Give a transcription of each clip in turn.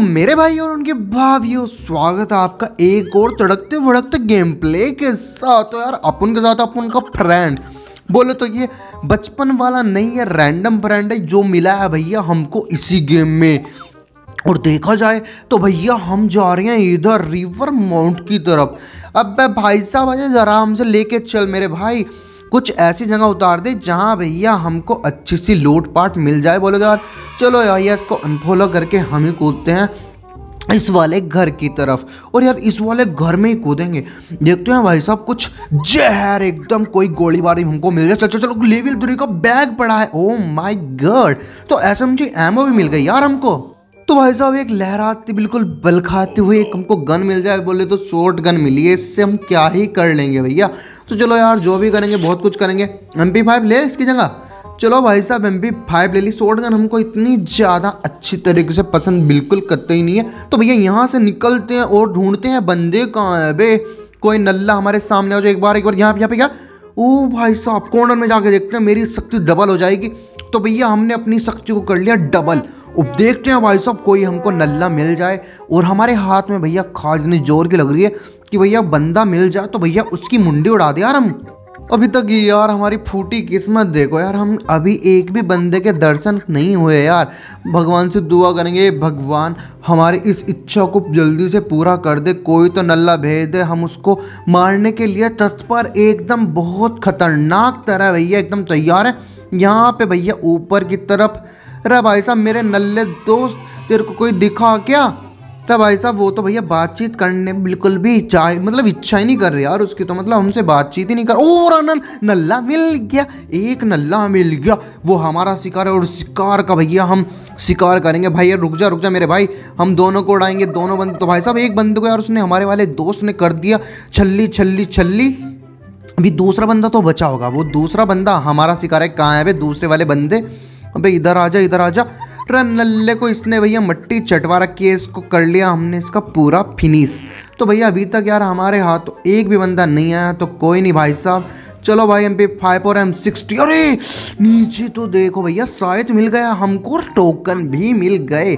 मेरे भाई और उनके भाभियों, स्वागत है आपका एक और तड़कते भड़कते गेम प्ले के साथ। तो यार, अपन के साथ अपन का फ्रेंड बोले तो ये बचपन वाला नहीं है रैंडम फ्रेंड है जो मिला है भैया हमको इसी गेम में। और देखा जाए तो भैया हम जा रहे हैं इधर रिवर माउंट की तरफ़। अब भाई साहब आजा जरा हमसे लेके चल मेरे भाई। कुछ ऐसी जगह उतार दे जहाँ भैया हमको अच्छी सी लूट पाट मिल जाए, बोलो यार। चलो यार इसको अनफॉलो करके हम ही कूदते हैं इस वाले घर की तरफ़। और यार, इस वाले घर में ही कूदेंगे। देखते हैं भाई साहब, कुछ जहर, एकदम कोई गोलीबारी हमको मिल जाए। चलो चलो, लेवल थ्री का बैग पड़ा है। ओ माय गॉड तो ऐसे मुझे एमओ भी मिल गई यार हमको। तो भाई साहब, एक लहराती, बिल्कुल बल खाते हुए एक हमको गन मिल जाए, बोले तो शॉर्ट गन मिली है। इससे हम क्या ही कर लेंगे भैया? तो चलो यार, जो भी करेंगे, बहुत कुछ करेंगे। एम पी फाइव ले इसकी जगह? चलो भाई साहब एम पी फाइव ले ली। शॉर्ट गन हमको इतनी ज़्यादा अच्छी तरीके से पसंद बिल्कुल करते ही नहीं है। तो भैया, यहाँ से निकलते हैं और ढूंढते हैं बंदे कहाँ है, बे? कोई नल्ला हमारे सामने हो जाए एक बार एक बार। यहाँ पे यहाँ पे क्या? ओ भाई साहब कॉर्नर में जाके देखते हैं। मेरी शक्ति डबल हो जाएगी। तो भैया, हमने अपनी शक्ति को कर लिया डबल अब देखते हैं भाई साहब, कोई हमको नल्ला मिल जाए। और हमारे हाथ में भैया खास इतनी ज़ोर की लग रही है। कि भैया बंदा मिल जाए तो भैया उसकी मुंडी उड़ा दे यार हम। अभी तक यार हमारी फूटी किस्मत देखो यार, हम अभी एक भी बंदे के दर्शन नहीं हुए यार। भगवान से दुआ करेंगे, भगवान हमारी इस इच्छा को जल्दी से पूरा कर दे, कोई तो नल्ला भेज दे। हम उसको मारने के लिए तत्पर एकदम बहुत खतरनाक तरह भैया एकदम तैयार है। यहाँ पे भैया ऊपर की तरफ़ अरे भाई साहब, मेरे नल्ले दोस्त, तेरे को कोई दिखा क्या? तो भाई साहब, वो तो भैया बातचीत करने बिल्कुल भी चाहे मतलब इच्छा ही नहीं कर रहे यार उसकी तो मतलब हमसे बातचीत ही नहीं कर ओ रनन नल्ला मिल गया, एक नल्ला मिल गया, वो हमारा शिकार है और शिकार का भैया हम शिकार करेंगे। भैया रुक जा रुक जा मेरे भाई, हम दोनों को उड़ाएँगे, दोनों बंद तो भाई साहब एक बंदे को यार उसने, हमारे वाले दोस्त ने कर दिया, छल्ली छल्ली छल्ली, अभी दूसरा बंदा तो बचा होगा, वो दूसरा बंदा, हमारा शिकार है, कहाँ है भाई दूसरे वाले बंदे, अबे इधर आ जा, इधर आ जा नल्ले को इसने भैया मट्टी चटवा रखी है, इसको कर लिया हमने, इसका पूरा फिनिश तो भैया अभी तक यार हमारे हाथ तो एक भी बंदा नहीं आया तो कोई नहीं भाई साहब। चलो भाई एम पी फाइव और एम सिक्सटी अरे, नीचे तो देखो भैया, शायद मिल गया, हमको टोकन भी मिल गए।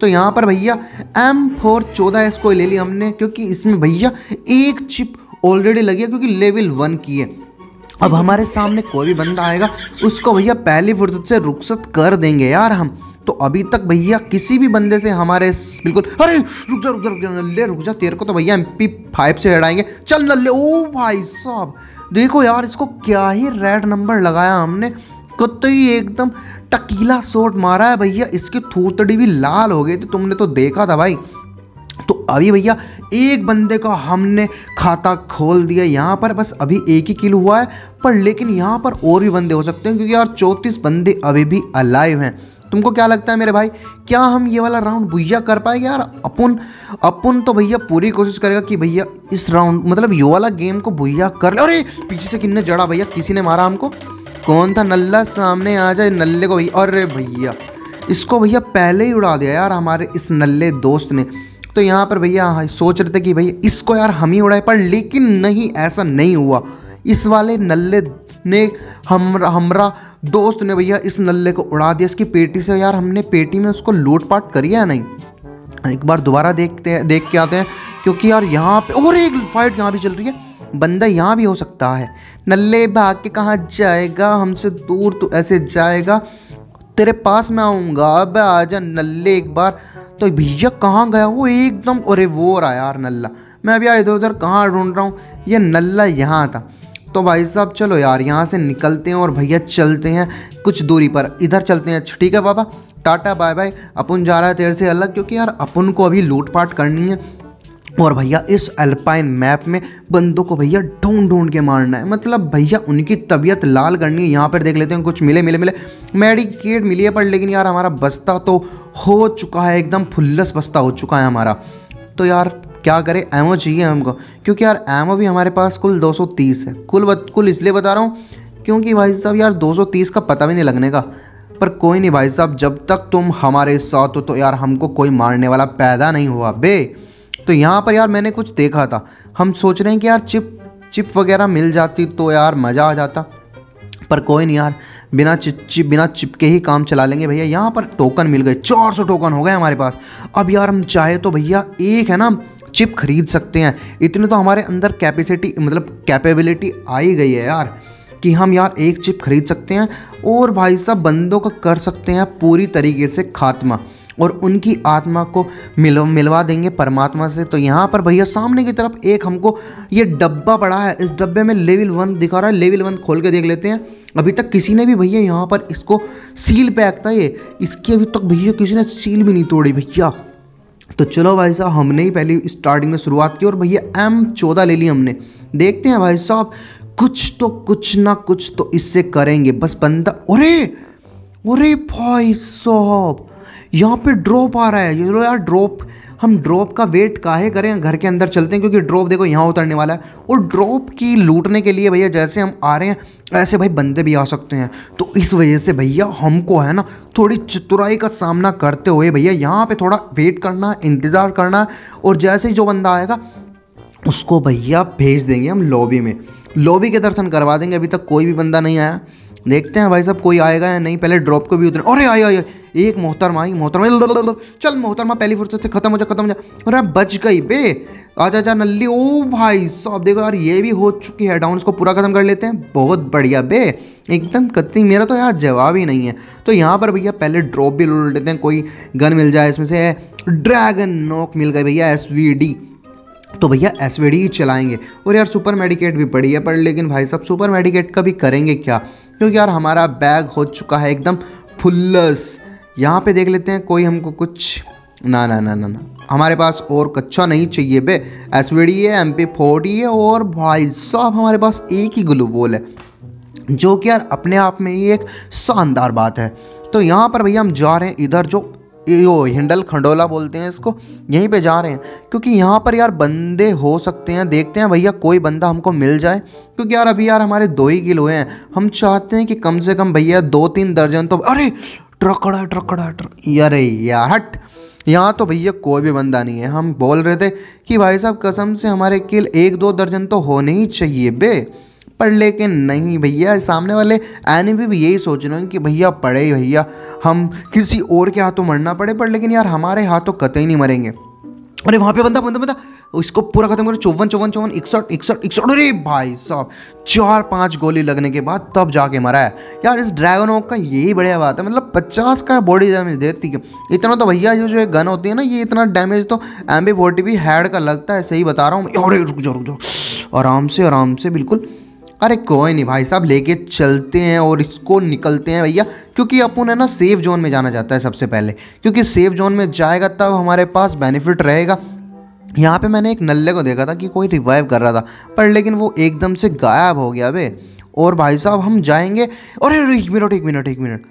तो यहाँ पर भैया एम फोर चौदह इसको ले लिया हमने, क्योंकि इसमें भैया एक चिप ऑलरेडी लगी है, क्योंकि लेवल वन की है। अब हमारे सामने कोई भी बंदा आएगा, उसको भैया पहली फुर्सत से रुखसत कर देंगे यार हम। तो अभी तक भैया किसी भी बंदे से हमारे बिल्कुल, अरे, रुक जा रुक जा रुक जा, नल्ले, रुक जा, तेरे को तो भैया एम पी फाइव से हटाएँगे चल नल्ले, ओ भाई साहब, देखो यार, इसको क्या ही रेड नंबर लगाया हमने। कुत्ते ही एकदम टकीला शॉट मारा है भैया, इसकी थूतड़ी भी लाल हो गई थी, तुमने तो देखा था भाई। तो अभी भैया, एक बंदे का हमने खाता खोल दिया, यहाँ पर बस अभी एक ही किल हुआ है, पर लेकिन यहाँ पर और भी बंदे हो सकते हैं, क्योंकि यार चौंतीस बंदे अभी भी अलाइव हैं। तुमको क्या लगता है मेरे भाई? क्या हम ये वाला राउंड भैया कर पाएँगे यार? अपन अपन तो भैया पूरी कोशिश करेगा कि भैया इस राउंड मतलब ये वाला गेम को भैया कर ले। अरे, पीछे से किन्ने जड़ा भैया? किसी ने मारा हमको? कौन था नल्ला? सामने आ जाए नल्ले को भैया। अरे भैया, इसको भैया पहले ही उड़ा दिया यार हमारे इस नल्ले दोस्त ने। तो यहाँ पर भैया सोच रहे थे कि भैया इसको यार हम ही उड़ाए, पर लेकिन नहीं, ऐसा नहीं हुआ। इस वाले नल्ले ने हम हमरा दोस्त ने भैया इस नल्ले को उड़ा दिया, इसकी पेटी से यार हमने पेटी में उसको लूटपाट करी है नहीं? एक बार दोबारा देखते हैं, देख के आते हैं, क्योंकि यार यहाँ पे, और एक फाइट यहाँ भी चल रही है। बंदा यहाँ भी हो सकता है। नल्ले भाग के कहाँ जाएगा? हमसे दूर तो ऐसे जाएगा। तेरे पास मैं आऊँगा, अब आजा नल्ले एक बार। तो भैया कहाँ गया? वो एकदम, अरे वो रहा यार नल्ला। मैं अभी इधर उधर कहाँ ढूंढ रहा हूँ? ये नल्ला यहाँ था। तो भाई साहब, चलो यार, यहाँ से निकलते हैं और भैया चलते हैं कुछ दूरी पर। इधर चलते हैं। अच्छा ठीक है बाबा। Tata, bye bye. अपन जा रहा है तेरे से अलग, क्योंकि यार अपन को अभी लूटपाट करनी है। और भैया, इस अल्पाइन मैप में बंदों को भैया ढूंढ ढूंढ के मारना है। मतलब भैया, उनकी तबीयत लाल करनी है। यहाँ पर देख लेते हैं, कुछ मिले मिले मिले। मेडिकेट मिली है, पर लेकिन यार हमारा बस्ता तो हो चुका है, एकदम फुल्लस बस्ता हो चुका है हमारा। तो यार क्या करें? एमओ चाहिए हमको। क्योंकि यार एमओ भी हमारे पास कुल 230 है। कुल बत, कुल इसलिए बता रहा हूँ क्योंकि भाई साहब यार 230 का पता भी नहीं लगने का। पर कोई नहीं भाई साहब जब तक तुम हमारे साथ हो तो यार हमको कोई मारने वाला पैदा नहीं हुआ बे। तो यहाँ पर यार मैंने कुछ देखा था। हम सोच रहे हैं कि यार चिप चिप वगैरह मिल जाती तो यार मज़ा आ जाता। पर कोई नहीं यार बिना चिप चिप बिना चिप के ही काम चला लेंगे भैया। यहाँ पर टोकन मिल गए चार सौ टोकन हो गए हमारे पास। अब यार हम चाहे तो भैया एक है ना चिप खरीद सकते हैं। इतने तो हमारे अंदर कैपेसिटी मतलब कैपेबिलिटी आ ही गई है यार, कि हम यार एक चिप खरीद सकते हैं और भाई साहब बंदों का कर सकते हैं पूरी तरीके से खात्मा और उनकी आत्मा को मिल मिलवा देंगे परमात्मा से। तो यहाँ पर भैया सामने की तरफ़ एक हमको ये डब्बा पड़ा है। इस डब्बे में लेवल वन दिखा रहा है। लेवल वन खोल के देख लेते हैं। अभी तक किसी ने भी भैया यहाँ पर इसको सील पैक था ये। इसकी अभी तक भैया किसी ने सील भी नहीं तोड़ी भैया। तो चलो भाई साहब, हमने ही पहली स्टार्टिंग में शुरुआत की और भैया एम चौदह ले ली हमने। देखते हैं भाई साहब, कुछ तो कुछ ना कुछ तो इससे करेंगे। बस बंदा, अरे! अरे भाई साहब, यहाँ पे ड्रॉप आ रहा है। ये यार ड्रॉप हम ड्रॉप का वेट काहे करें? घर के अंदर चलते हैं, क्योंकि ड्रॉप देखो यहाँ उतरने वाला है। और ड्रॉप की लूटने के लिए भैया, जैसे हम आ रहे हैं, ऐसे भाई बंदे भी आ सकते हैं। तो इस वजह से भैया, हमको है ना, थोड़ी चतुराई का सामना करते हुए भैया, यहाँ पे थोड़ा वेट करना, इंतज़ार करना है और जैसे ही जो बंदा आएगा, उसको भैया भेज देंगे हम लॉबी में। लॉबी के दर्शन करवा देंगे, अभी तक कोई भी बंदा नहीं आया। देखते हैं भाई साहब, कोई आएगा या नहीं। पहले ड्रॉप को भी उतरे अरे आई आई एक मोहतरमा आई, मोहतरमा चल, मोहतरमा पहली फुर्सत से खत्म हो जा, खत्म हो जा। अरे बच गई बे। आजा जा नल्ली। ओ भाई साहब, देखो यार, ये भी हो चुकी है डाउन इसको पूरा खत्म कर लेते हैं। बहुत बढ़िया बे। एकदम कत्ती, मेरा तो यार जवाब ही नहीं है। तो यहाँ पर भैया, पहले ड्रॉप भी लूट लेते हैं, कोई गन मिल जाए, इसमें से ड्रैगन नोक मिल गई भैया एसवीडी तो भैया एस ही चलाएँगे। और यार सुपर मेडिकेट भी पड़ी है पर लेकिन भाई साहब सुपर मेडिकेट का भी करेंगे क्या? क्योंकि यार हमारा बैग हो चुका है एकदम फुल्लस। यहाँ पे देख लेते हैं, कोई हमको कुछ ना ना ना ना ना। हमारे पास और कच्चा नहीं चाहिए बे। एस है एम पी फोर्टी है और भाई साहब हमारे पास एक ही ग्लू वोल है, जो कि यार अपने आप में ही एक शानदार बात है। तो यहाँ पर भैया हम जा रहे हैं इधर जो यो हिंडल खंडोला बोलते हैं इसको, यहीं पे जा रहे हैं। क्योंकि यहाँ पर यार बंदे हो सकते हैं, देखते हैं भैया कोई बंदा हमको मिल जाए। क्योंकि यार अभी यार हमारे दो ही किलो हैं। हम चाहते हैं कि कम से कम भैया दो तीन दर्जन तो अरे ट्रकड़ा ट्रकड़ा ट्रक अरे यार, हट। यहाँ तो भैया कोई भी बंदा नहीं है। हम बोल रहे थे कि भाई साहब कसम से हमारे किल एक दो दर्जन तो होने ही चाहिए बे। पर लेकिन नहीं भैया? सामने वाले एनिमी भी भी यही सोच रहे हैं कि भैया पड़े भैया। हम किसी और के हाथों मरना पड़े, पर लेकिन यार हमारे हाथों कतई नहीं मरेंगे। अरे वहाँ पे बंदा बंदा बंदा, इसको पूरा खत्म करो। चौवन चौवन चौवन, इकसठ इकसठ इकसठ। अरे भाई साहब, चार, पाँच गोली लगने के बाद तब जाके मरा है। यार इस ड्रैगन ओक का यही बढ़िया बात है। मतलब पचास का बॉडी डैमेज देती है इतना तो भैया जो जो गन होती है ना, ये इतना डैमेज तो एम बी फोर्टी भी हैड का लगता है, सही बता रहा हूँ। अरे रुक जाओ रुक जाओ। आराम से आराम से, बिल्कुल। अरे कोई नहीं भाई साहब लेके चलते हैं और इसको निकलते हैं भैया, क्योंकि अपन है ना सेफ़ जोन में जाना जाता है सबसे पहले। क्योंकि सेफ़ जोन में जाएगा तब हमारे पास बेनिफिट रहेगा। यहाँ पे मैंने एक नल्ले को देखा था कि कोई रिवाइव कर रहा था, पर लेकिन वो एकदम से गायब हो गया बे। और भाई साहब हम जाएँगे, अरे एक मिनट एक मिनट एक मिनट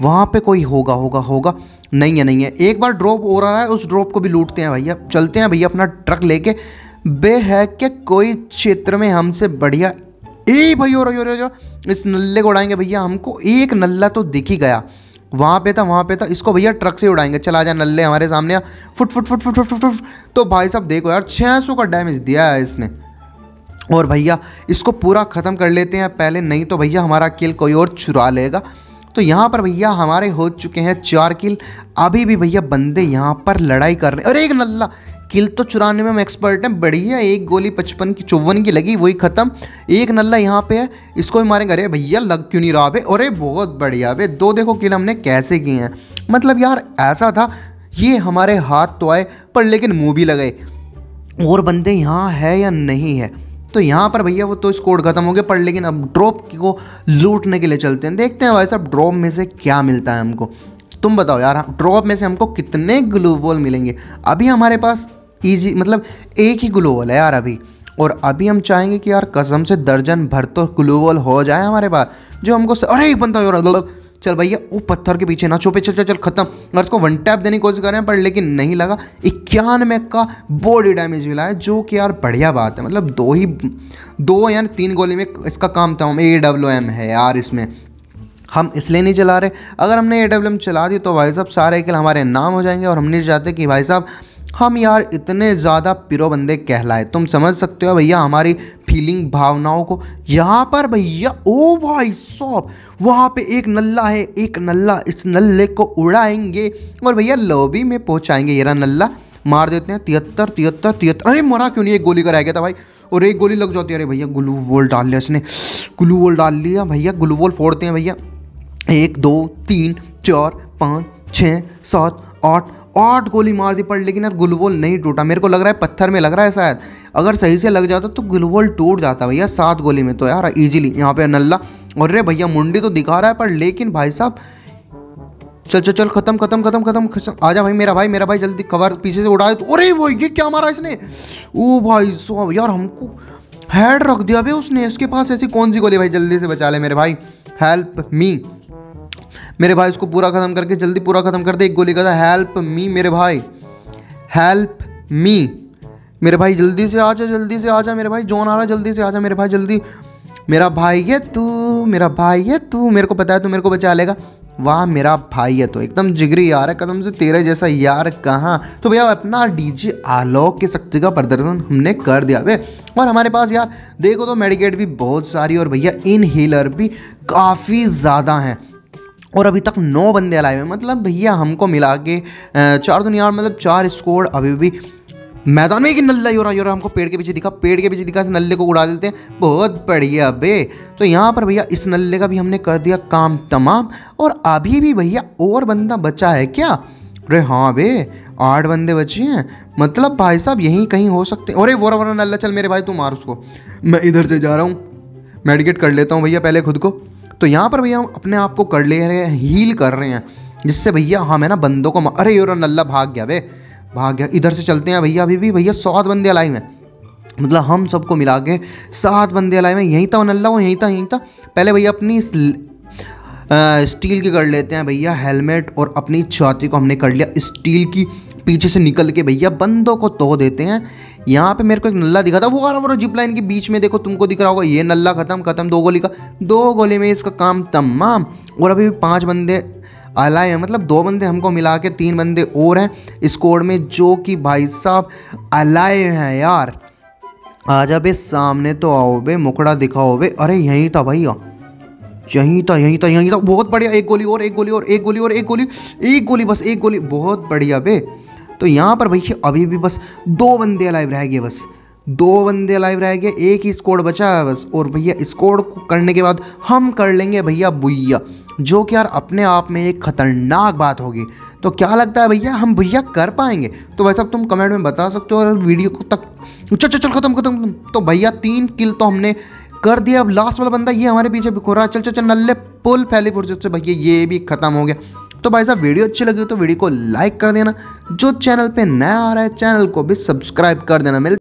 वहाँ पे कोई होगा होगा होगा? नहीं है नहीं है। एक बार ड्रॉप हो रहा है, उस ड्रॉप को भी लूटते हैं भैया। चलते हैं भैया अपना ट्रक लेके। बे है कि कोई क्षेत्र में हमसे बढ़िया ए भाई, और इस नल्ले को उड़ाएँगे भैया, हमको एक नल्ला तो दिख ही गया। वहाँ पे था, वहाँ पे था, इसको भैया ट्रक से उड़ाएँगे। चला जा नल्ले हमारे सामने foot foot foot foot foot foot foot तो भाई साहब, देखो यार छः सौ का डैमेज दिया है इसने। और भैया, इसको पूरा ख़त्म कर लेते हैं पहले, नहीं तो भैया हमारा किल कोई और चुरा लेगा। तो यहाँ पर भैया, हमारे हो चुके हैं चार किल अभी भी भैया बंदे यहाँ पर लड़ाई कर रहे हैं। अरे, एक नल्ला किल तो चुराने में हम एक्सपर्ट हैं बढ़िया एक गोली पचपन की, चौवन की लगी, वही ख़त्म। एक नल्ला यहाँ पे है, इसको भी मारेंगे, अरे भैया, लग क्यों नहीं रहा बे? अरे बहुत बढ़िया बे, दो देखो किल हमने कैसे किए हैं। मतलब यार, ऐसा था, ये हमारे हाथ तो आए, पर लेकिन मुँह भी लगे और बंदे यहाँ है या नहीं है? तो यहाँ पर भैया, वो तो स्कोर खत्म हो गया, पर लेकिन अब ड्रॉप को लूटने के लिए चलते हैं। देखते हैं भाई साहब ड्रॉप में से क्या मिलता है हमको। तुम बताओ यार ड्रॉप में से हमको कितने ग्लू वॉल मिलेंगे? अभी हमारे पास ईजी मतलब एक ही ग्लोबल है यार अभी। और अभी हम चाहेंगे कि यार कसम से दर्जन भर तो ग्लोबल हो जाए हमारे पास, जो हमको स... अरे, एक बंदा यार चल भैया वो पत्थर के पीछे ना छुपे, चल चल चल, खत्म। अगर इसको वन टैप देने की कोशिश कर रहे हैं पर लेकिन नहीं लगा, इक्यानवे का बॉडी डैमेज मिला है, जो कि यार बढ़िया बात है। मतलब दो ही, दो या तीन गोली में इसका काम था ए डब्ल्यू एम है यार इसमें। हम इसलिए नहीं चला रहे। अगर हमने ए डब्ल्यू एम चला दी तो भाई साहब सारे किल हमारे नाम हो जाएँगे, और हम नहीं चाहते कि भाई साहब हम यार इतने ज़्यादा पिरो बंदे कहलाए। तुम समझ सकते हो भैया हमारी फीलिंग भावनाओं को। यहाँ पर भैया, ओ भाई साहब, वहाँ पे एक नल्ला है, एक नल्ला, इस नल्ले को उड़ाएँगे और भैया लॉबी में पहुँचाएँगे। ये रहा नल्ला, मार देते हैं, तिहत्तर तिहत्तर तिहत्तर। अरे मरा क्यों नहीं, एक गोली का रह गया था भाई। और एक गोली लग जाती है, अरे भैया ग्लू वोल डाल लिया इसने, ग्लू वोल डाल लिया भैया, ग्लू वोल फोड़ते हैं भैया। एक, दो, तीन, चार, पाँच, छः, सात आठ आठ गोली मार दी पड़, लेकिन यार गुलवोल नहीं टूटा। मेरे को लग रहा है पत्थर में लग रहा है शायद। अगर सही से लग जाता तो गुलवोल टूट जाता भैया सात गोली में तो यार इजीली यहाँ पे नल्ला और रे भैया, मुंडी तो दिखा रहा है, पर लेकिन भाई साहब, चल चल चल, खत्म खत्म खत्म खत्म खत्म। आजा भाई, मेरा भाई मेरा भाई, जल्दी कवर पीछे से उड़ा दे। तो अरे वो ये क्या मारा इसने? ओ भाई साहब, यार हमको हेड रख दिया भाई उसने। उसके पास ऐसी कौन सी गोली भाई, जल्दी से बचा ले मेरे भाई। हेल्प मी मेरे भाई इसको पूरा ख़त्म करके, जल्दी पूरा ख़त्म कर दे। एक गोली का हेल्प मी मेरे भाई। हेल्प मी मेरे भाई, जल्दी से आ जा, जल्दी से आ जा मेरे भाई। जोन आ रहा जल्दी से आ जा मेरे भाई, जल्दी। मेरा भाई है तू, मेरा भाई है तू। मेरे को पता है तू मेरे को बचा लेगा। वाह, मेरा भाई है तो एकदम जिगरी यार है। कदम से तेरे जैसा यार कहाँ? तो भैया अपना डीजे आलोक की शक्ति का प्रदर्शन हमने कर दिया वे। और हमारे पास यार, देखो तो मेडिकेट भी बहुत सारी और भैया इनहेलर भी काफ़ी ज़्यादा हैं। और अभी तक नौ बंदे अलाए हुए मतलब भैया हमको मिला के चार दुनिया मतलब चार स्कोर अभी भी मैदान में एक नल्ला रहा है हमको पेड़ के पीछे दिखा, पेड़ के पीछे दिखा नल्ले को उड़ा देते हैं। बहुत बढ़िया बे। तो यहाँ पर भैया इस नल्ले का भी हमने कर दिया काम तमाम। और अभी भी भैया और बंदा बचा है क्या? अरे हाँ बे, आठ बंदे बचे हैं। मतलब भाई साहब यहीं कहीं हो सकते हैं। अरे वोरा वरा नल्ला, चल मेरे भाई तू मार उसको। मैं इधर से जा रहा हूँ। मेडिकेट कर लेता हूँ भैया पहले खुद को। तो यहाँ पर भैया हम अपने आप को कर ले रहे हैं हील कर रहे हैं, जिससे भैया हमें ना बंदों को अरे योर नल्ला भाग गया, वे, भाग गया, इधर से चलते हैं भैया, अभी भी भैया सात बंदे अलाई में मतलब हम सबको मिला के सात बंदे अलाई में यहीं था नल्ला, वो यहीं था यहीं था। पहले भैया अपनी स्टील की कर लेते हैं भैया हेलमेट और अपनी छाती को हमने कर लिया स्टील की, पीछे से निकल के भैया बंदों को तो देते हैं। यहाँ पे मेरे को एक नल्ला दिखा था, वो आ रहा वो जिप लाइन के बीच में, देखो तुमको दिख रहा होगा, ये नल्ला खत्म खत्म, दो गोली का, दो गोली में इसका काम तमाम। और अभी भी पाँच बंदे अलाए हैं मतलब दो बंदे हमको मिला के तीन बंदे और हैं स्कोर में, जो कि भाई साहब अलाए हैं यार। आजा बे सामने तो आओ बे मुकड़ा दिखाओ बे। अरे यहीं था भैया। यहीं था यहीं था यहीं था। बहुत बढ़िया, एक गोली और, एक गोली और, एक गोली और, एक गोली एक गोली, बस एक गोली। बहुत बढ़िया बे। तो यहाँ पर भैया अभी भी बस दो बंदे अलाइव रह गए बस। दो बंदे लाइव रह गए, एक ही स्कोड बचा है बस। और भैया स्कोड करने के बाद हम कर लेंगे भैया बुइया। जो कि यार अपने आप में एक खतरनाक बात होगी। तो क्या लगता है भैया हम भैया कर पाएँगे? तो वैसे तुम कमेंट में बता सकते हो और वीडियो को तक चल चल चल, खत्म खत्म तो भैया तीन किल तो हमने कर दिया। अब लास्ट वाला बंदा ये हमारे पीछे बिखो रहा चल चल चल, नल्ले पुल फैली फुर्सत से भैया ये भी खत्म हो गया। तो भाई साहब वीडियो अच्छी लगी तो वीडियो को लाइक कर देना। जो चैनल पे नया आ रहा है चैनल को भी सब्सक्राइब कर देना। मिल